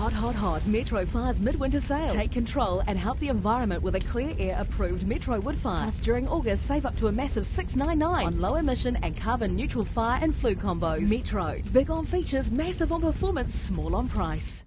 Hot, hot, hot. Metro Fire's midwinter sale. Take control and help the environment with a Clear Air approved Metro wood fire. Plus, during August, save up to a massive six nine nine on low emission and carbon neutral fire and flue combos. Metro. Big on features, massive on performance, small on price.